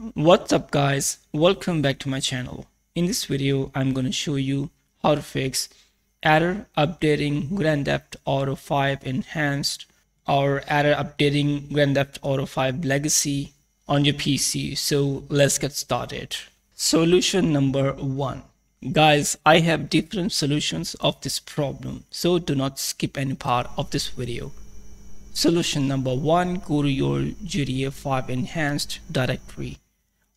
What's up guys, welcome back to my channel. In this video, I'm going to show you how to fix error updating Grand Theft Auto 5 Enhanced or error updating Grand Theft Auto 5 Legacy on your PC. So let's get started. Solution number one. Guys, I have different solutions of this problem, so do not skip any part of this video. Solution number one, go to your GTA 5 enhanced directory.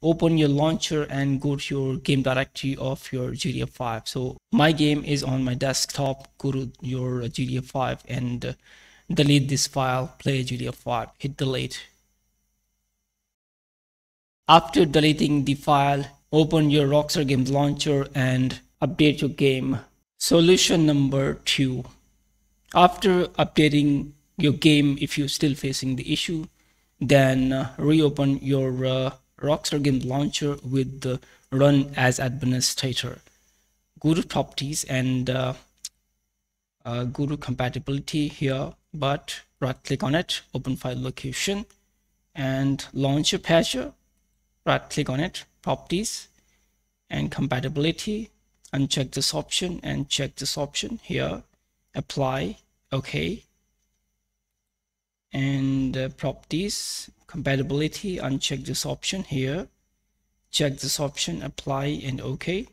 Open your launcher and go to your game directory of your GTA 5. So my game is on my desktop. Go to your GTA 5 and delete this file, play GTA 5, hit delete. After deleting the file, open your Rockstar Games launcher and update your game. Solution number two. After updating your game, if you're still facing the issue, then uh, reopen your uh, Rockstar Game launcher with the run as administrator. To properties and uh, uh to compatibility here, but right click on it, open file location and launcher patcher. Right click on it, properties and compatibility uncheck this option and check this option here apply okay and uh, properties compatibility uncheck this option here. Check this option apply and okay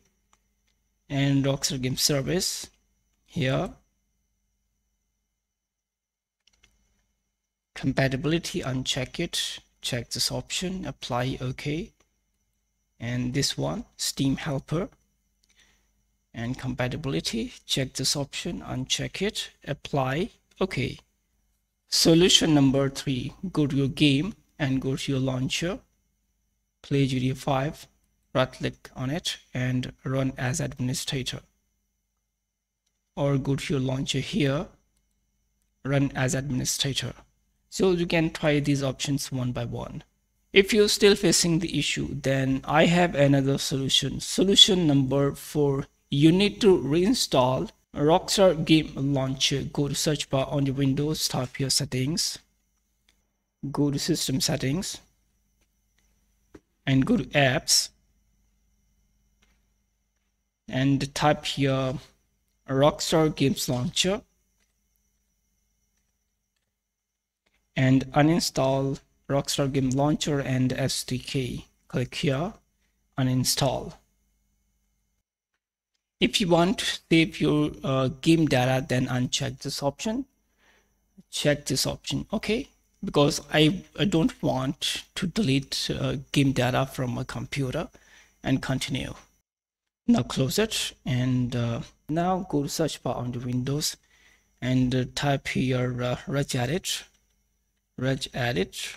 and Rockstar Game Service here. Compatibility uncheck it. Check this option apply okay and this one steam helper. And compatibility check this option uncheck it apply okay solution number three go to your game and go to your launcher play GTA 5 right click on it and run as administrator or go to your launcher here run as administrator so you can try these options one by one if you're still facing the issue, then I have another solution. Solution number four, you need to reinstall Rockstar Game Launcher. Go to search bar on your Windows, type your settings, go to system settings, and go to apps, and type here Rockstar Games Launcher, and uninstall Rockstar Game Launcher and SDK. Click here, uninstall. If you want to save your uh, game data, then uncheck this option. Check this option, okay? Because I, I don't want to delete uh, game data from my computer and continue. Now close it and uh, now go to search bar on the Windows and uh, type here uh, regedit, regedit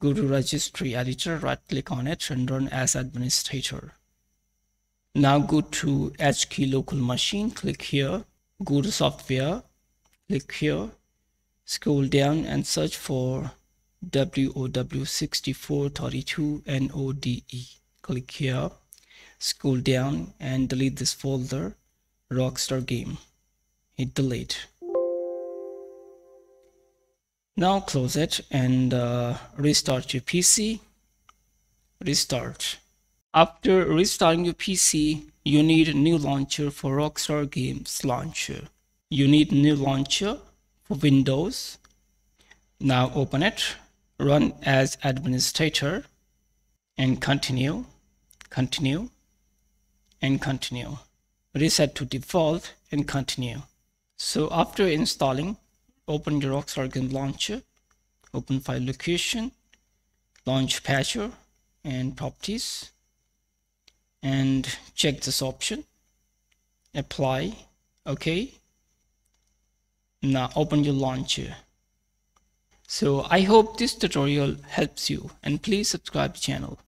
Go to registry editor, right click on it and run as administrator. Now go to HK local machine, click here, go to software, click here, scroll down and search for WOW6432 NODE. Click here, scroll down and delete this folder, Rockstar Game. Hit delete. Now close it and uh, restart your PC. Restart. After restarting your PC, you need a new launcher for Rockstar Games Launcher. You need new launcher Windows. Now open it, run as administrator and continue, continue and continue. Reset to default and continue. So after installing, open your Game Launcher, open file location, launch patcher and properties and check this option, apply, okay. Now open your launcher. So I hope this tutorial helps you and please subscribe channel.